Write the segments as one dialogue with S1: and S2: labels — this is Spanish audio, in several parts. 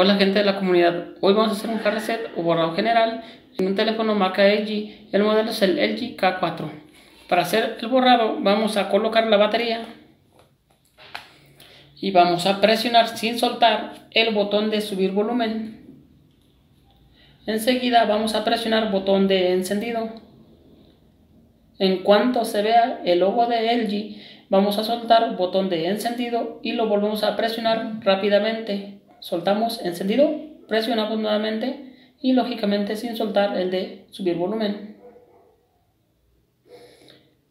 S1: Hola gente de la comunidad, hoy vamos a hacer un reset o borrado general en un teléfono marca LG, el modelo es el LG K4. Para hacer el borrado vamos a colocar la batería y vamos a presionar sin soltar el botón de subir volumen. Enseguida vamos a presionar botón de encendido. En cuanto se vea el logo de LG, vamos a soltar botón de encendido y lo volvemos a presionar rápidamente soltamos encendido, presionamos nuevamente y lógicamente sin soltar el de subir volumen.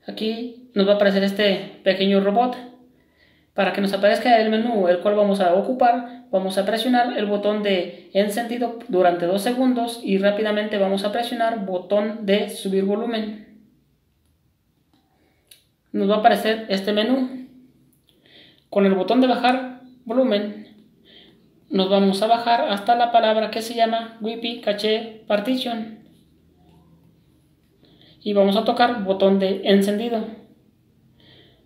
S1: Aquí nos va a aparecer este pequeño robot. Para que nos aparezca el menú el cual vamos a ocupar, vamos a presionar el botón de encendido durante dos segundos y rápidamente vamos a presionar botón de subir volumen. Nos va a aparecer este menú. Con el botón de bajar volumen nos vamos a bajar hasta la palabra que se llama WIPI Cache Partition. Y vamos a tocar botón de encendido.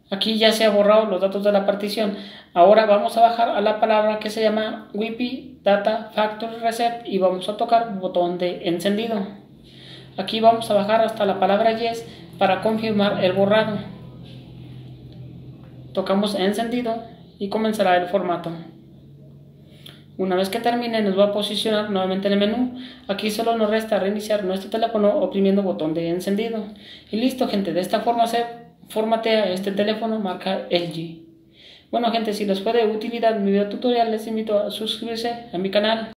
S1: Aquí ya se ha borrado los datos de la partición. Ahora vamos a bajar a la palabra que se llama WIPI Data Factory Reset y vamos a tocar botón de encendido. Aquí vamos a bajar hasta la palabra Yes para confirmar el borrado. Tocamos encendido y comenzará el formato una vez que termine nos va a posicionar nuevamente en el menú. Aquí solo nos resta reiniciar nuestro teléfono oprimiendo botón de encendido. Y listo gente, de esta forma se formatea este teléfono marca LG. Bueno gente, si les fue de utilidad mi video tutorial les invito a suscribirse a mi canal.